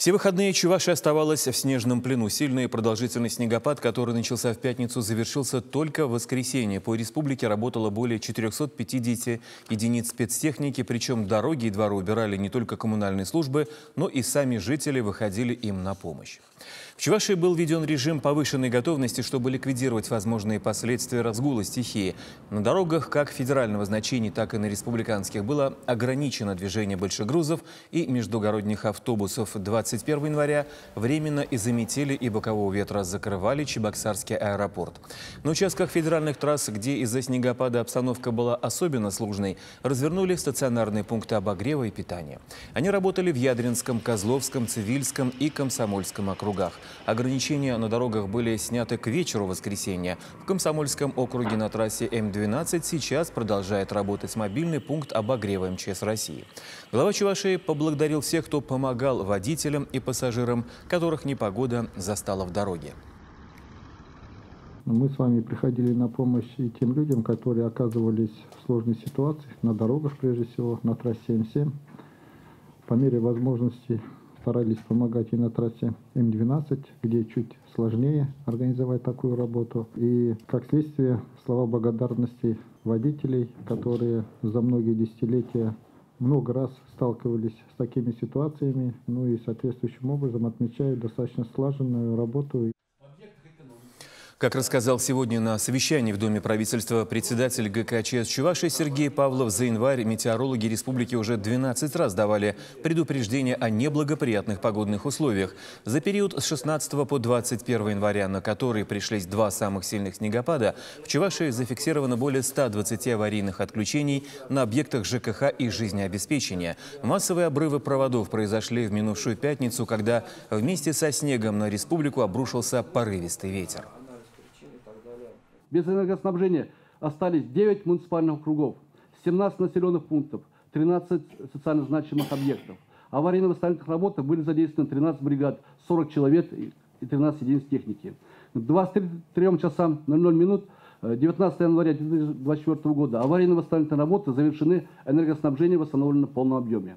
Все выходные Чувашия оставалась в снежном плену. Сильный и продолжительный снегопад, который начался в пятницу, завершился только в воскресенье. По республике работало более 450 единиц спецтехники, причем дороги и дворы убирали не только коммунальные службы, но и сами жители выходили им на помощь. В Чувашии был введен режим повышенной готовности, чтобы ликвидировать возможные последствия разгула стихии. На дорогах как федерального значения, так и на республиканских было ограничено движение большегрузов и междугородних автобусов. 21 января временно из-за метели и бокового ветра закрывали Чебоксарский аэропорт. На участках федеральных трасс, где из-за снегопада обстановка была особенно сложной, развернули стационарные пункты обогрева и питания. Они работали в Ядринском, Козловском, Цивильском и Комсомольском округах. Ограничения на дорогах были сняты к вечеру воскресенья. В Комсомольском округе на трассе М-12 сейчас продолжает работать мобильный пункт обогрева МЧС России. Глава Чувашии поблагодарил всех, кто помогал водителям и пассажирам, которых непогода застала в дороге. Мы с вами приходили на помощь и тем людям, которые оказывались в сложной ситуации на дорогах, прежде всего, на трассе М7. По мере возможности старались помогать и на трассе М12, где чуть сложнее организовать такую работу. И, как следствие, слова благодарности водителей, которые за многие десятилетия много раз сталкивались с такими ситуациями, ну и соответствующим образом отмечают достаточно слаженную работу. Как рассказал сегодня на совещании в Доме правительства председатель ГКЧС Чуваши Сергей Павлов, за январь метеорологи республики уже 12 раз давали предупреждение о неблагоприятных погодных условиях. За период с 16 по 21 января, на который пришлись два самых сильных снегопада, в Чувашии зафиксировано более 120 аварийных отключений на объектах ЖКХ и жизнеобеспечения. Массовые обрывы проводов произошли в минувшую пятницу, когда вместе со снегом на республику обрушился порывистый ветер. Без энергоснабжения остались 9 муниципальных округов, 17 населенных пунктов, 13 социально значимых объектов. Аварийно-восстановительных работах были задействованы 13 бригад, 40 человек и 13 единиц техники. К 23 часам 00 минут 19 января 2024 года аварийно-восстановительные работы завершены, энергоснабжение восстановлено в полном объеме.